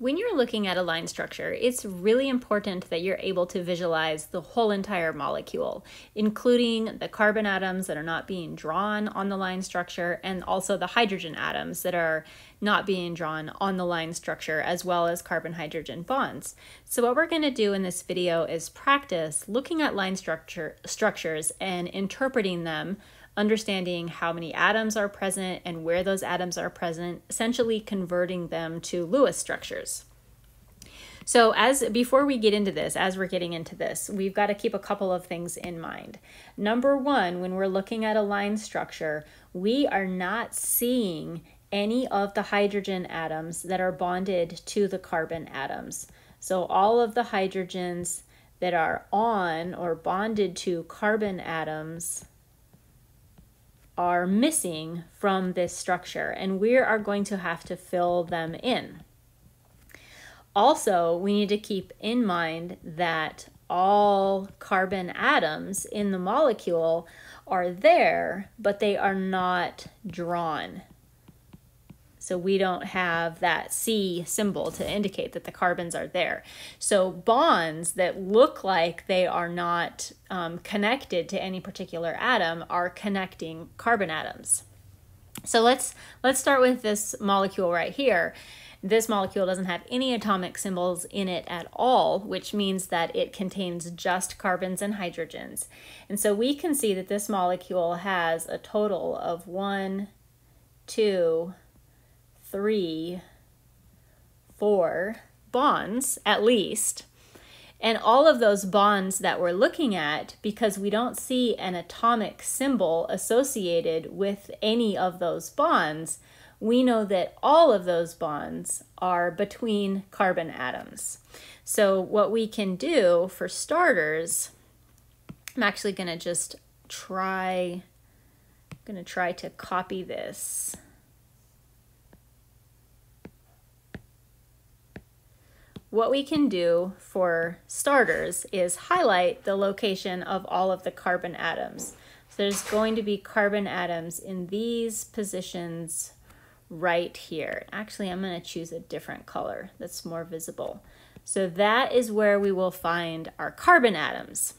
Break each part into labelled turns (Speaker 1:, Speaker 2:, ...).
Speaker 1: When you're looking at a line structure, it's really important that you're able to visualize the whole entire molecule, including the carbon atoms that are not being drawn on the line structure and also the hydrogen atoms that are not being drawn on the line structure, as well as carbon-hydrogen bonds. So what we're going to do in this video is practice looking at line structure structures and interpreting them understanding how many atoms are present and where those atoms are present, essentially converting them to Lewis structures. So as before we get into this, as we're getting into this, we've got to keep a couple of things in mind. Number 1, when we're looking at a line structure, we are not seeing any of the hydrogen atoms that are bonded to the carbon atoms. So all of the hydrogens that are on or bonded to carbon atoms are missing from this structure and we are going to have to fill them in. Also, we need to keep in mind that all carbon atoms in the molecule are there, but they are not drawn. So we don't have that C symbol to indicate that the carbons are there. So bonds that look like they are not um, connected to any particular atom are connecting carbon atoms. So let's let's start with this molecule right here. This molecule doesn't have any atomic symbols in it at all, which means that it contains just carbons and hydrogens. And so we can see that this molecule has a total of one, two, three, four bonds at least. And all of those bonds that we're looking at, because we don't see an atomic symbol associated with any of those bonds, we know that all of those bonds are between carbon atoms. So what we can do for starters, I'm actually going to just try, I'm going to try to copy this. What we can do for starters is highlight the location of all of the carbon atoms. So there's going to be carbon atoms in these positions right here. Actually, I'm going to choose a different color that's more visible. So that is where we will find our carbon atoms.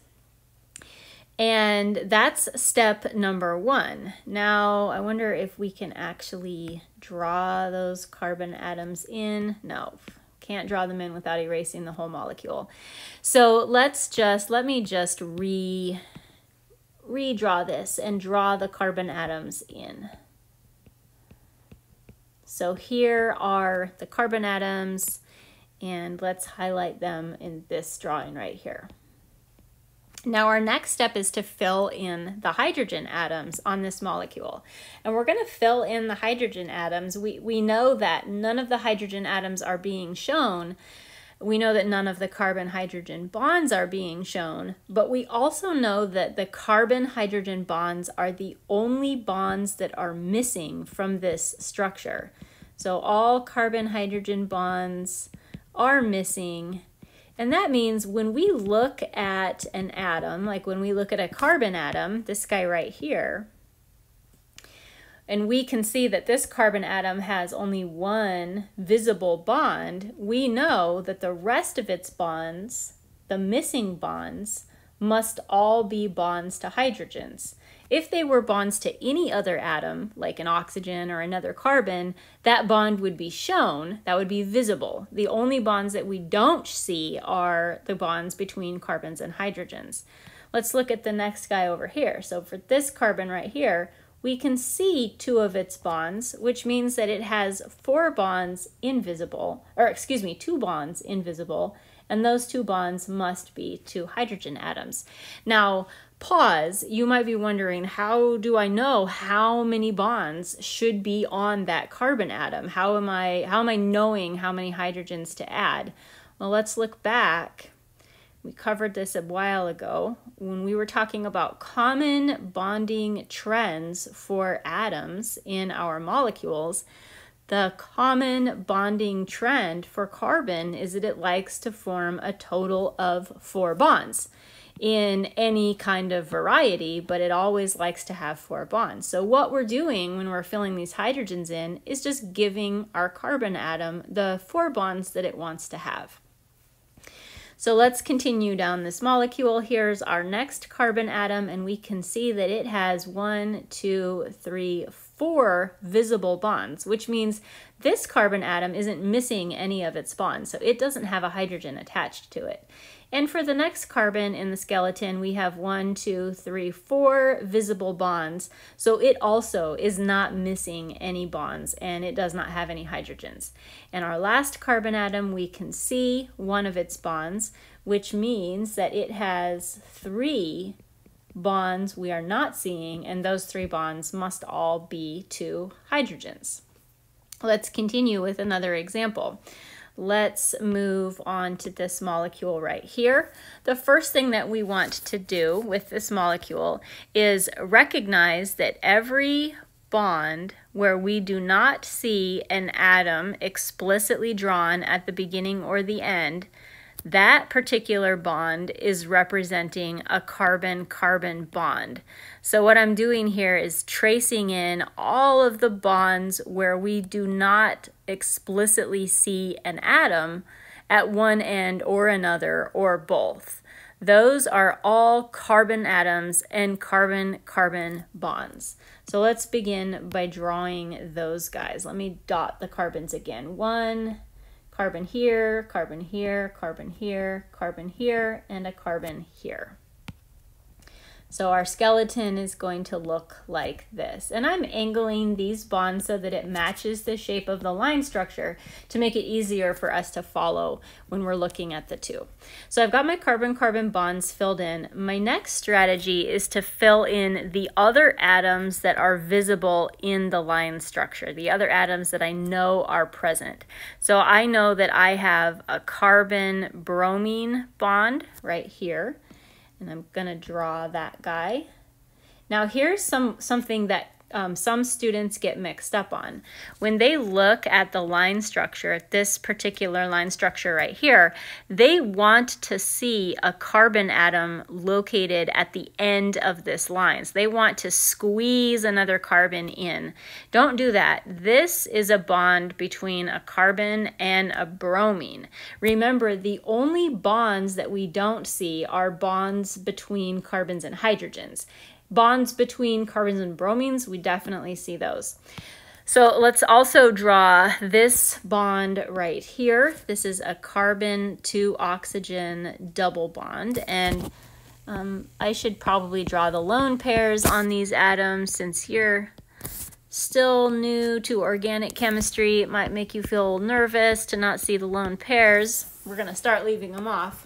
Speaker 1: And that's step number one. Now, I wonder if we can actually draw those carbon atoms in. No, can't draw them in without erasing the whole molecule. So let's just, let me just re, redraw this and draw the carbon atoms in. So here are the carbon atoms and let's highlight them in this drawing right here. Now our next step is to fill in the hydrogen atoms on this molecule. And we're going to fill in the hydrogen atoms. We, we know that none of the hydrogen atoms are being shown. We know that none of the carbon-hydrogen bonds are being shown, but we also know that the carbon-hydrogen bonds are the only bonds that are missing from this structure. So all carbon-hydrogen bonds are missing and that means when we look at an atom, like when we look at a carbon atom, this guy right here, and we can see that this carbon atom has only one visible bond, we know that the rest of its bonds, the missing bonds, must all be bonds to hydrogens. If they were bonds to any other atom, like an oxygen or another carbon, that bond would be shown, that would be visible. The only bonds that we don't see are the bonds between carbons and hydrogens. Let's look at the next guy over here. So for this carbon right here, we can see two of its bonds, which means that it has four bonds invisible, or excuse me, two bonds invisible, and those two bonds must be two hydrogen atoms. Now, pause, you might be wondering, how do I know how many bonds should be on that carbon atom? How am I, how am I knowing how many hydrogens to add? Well, let's look back. We covered this a while ago when we were talking about common bonding trends for atoms in our molecules. The common bonding trend for carbon is that it likes to form a total of four bonds. In any kind of variety, but it always likes to have four bonds. So what we're doing when we're filling these hydrogens in is just giving our carbon atom the four bonds that it wants to have. So let's continue down this molecule. Here's our next carbon atom, and we can see that it has one, two, three, four visible bonds, which means this carbon atom isn't missing any of its bonds, so it doesn't have a hydrogen attached to it. And for the next carbon in the skeleton, we have one, two, three, four visible bonds. So it also is not missing any bonds and it does not have any hydrogens. And our last carbon atom, we can see one of its bonds, which means that it has three bonds we are not seeing, and those three bonds must all be two hydrogens. Let's continue with another example. Let's move on to this molecule right here. The first thing that we want to do with this molecule is recognize that every bond where we do not see an atom explicitly drawn at the beginning or the end that particular bond is representing a carbon-carbon bond. So what I'm doing here is tracing in all of the bonds where we do not explicitly see an atom at one end or another or both. Those are all carbon atoms and carbon-carbon bonds. So let's begin by drawing those guys. Let me dot the carbons again. One, carbon here, carbon here, carbon here, carbon here, and a carbon here. So our skeleton is going to look like this. And I'm angling these bonds so that it matches the shape of the line structure to make it easier for us to follow when we're looking at the two. So I've got my carbon-carbon bonds filled in. My next strategy is to fill in the other atoms that are visible in the line structure, the other atoms that I know are present. So I know that I have a carbon-bromine bond right here and I'm gonna draw that guy. Now here's some something that um, some students get mixed up on. When they look at the line structure, this particular line structure right here, they want to see a carbon atom located at the end of this line. So they want to squeeze another carbon in. Don't do that. This is a bond between a carbon and a bromine. Remember, the only bonds that we don't see are bonds between carbons and hydrogens. Bonds between carbons and bromines, we definitely see those. So let's also draw this bond right here. This is a carbon to oxygen double bond. And um, I should probably draw the lone pairs on these atoms since you're still new to organic chemistry. It might make you feel nervous to not see the lone pairs. We're going to start leaving them off.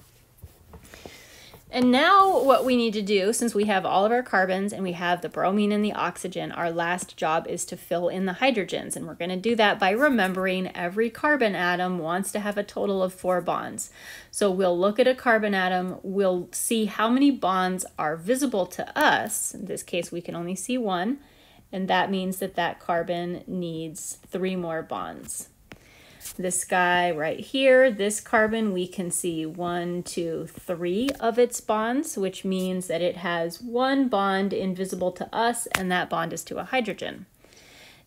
Speaker 1: And now what we need to do, since we have all of our carbons and we have the bromine and the oxygen, our last job is to fill in the hydrogens. And we're going to do that by remembering every carbon atom wants to have a total of four bonds. So we'll look at a carbon atom, we'll see how many bonds are visible to us. In this case, we can only see one. And that means that that carbon needs three more bonds. This guy right here, this carbon, we can see one, two, three of its bonds, which means that it has one bond invisible to us, and that bond is to a hydrogen.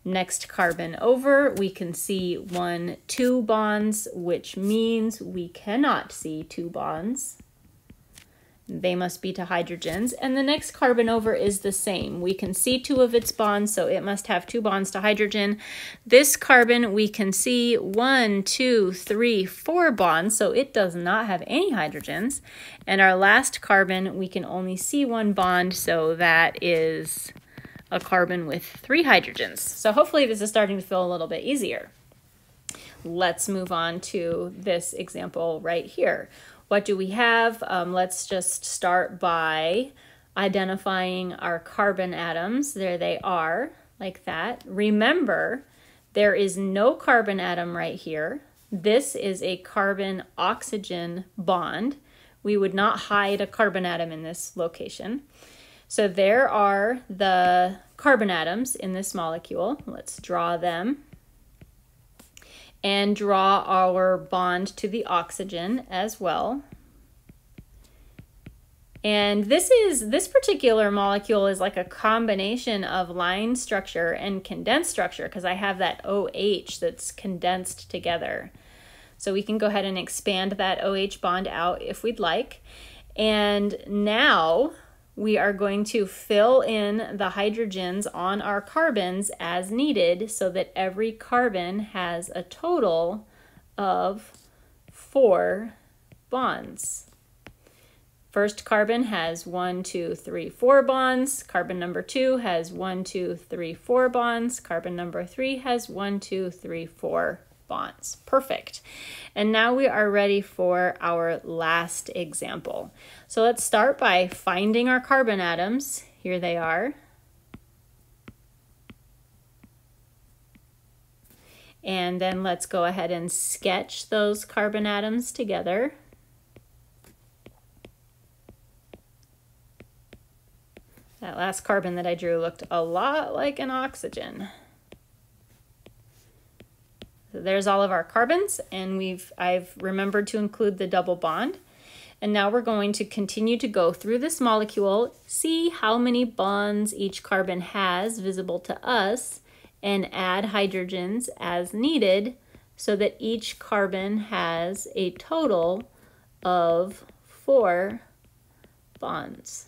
Speaker 1: Next carbon over, we can see one, two bonds, which means we cannot see two bonds. They must be to hydrogens. And the next carbon over is the same. We can see two of its bonds, so it must have two bonds to hydrogen. This carbon, we can see one, two, three, four bonds, so it does not have any hydrogens. And our last carbon, we can only see one bond, so that is a carbon with three hydrogens. So hopefully this is starting to feel a little bit easier. Let's move on to this example right here. What do we have? Um, let's just start by identifying our carbon atoms. There they are, like that. Remember, there is no carbon atom right here. This is a carbon-oxygen bond. We would not hide a carbon atom in this location. So there are the carbon atoms in this molecule. Let's draw them and draw our bond to the oxygen as well. And this is this particular molecule is like a combination of line structure and condensed structure because I have that OH that's condensed together. So we can go ahead and expand that OH bond out if we'd like. And now we are going to fill in the hydrogens on our carbons as needed so that every carbon has a total of four bonds. First carbon has one, two, three, four bonds. Carbon number two has one, two, three, four bonds. Carbon number three has one, two, three, four Perfect. And now we are ready for our last example. So let's start by finding our carbon atoms. Here they are. And then let's go ahead and sketch those carbon atoms together. That last carbon that I drew looked a lot like an oxygen. There's all of our carbons and we've I've remembered to include the double bond. And now we're going to continue to go through this molecule, see how many bonds each carbon has visible to us, and add hydrogens as needed so that each carbon has a total of four bonds.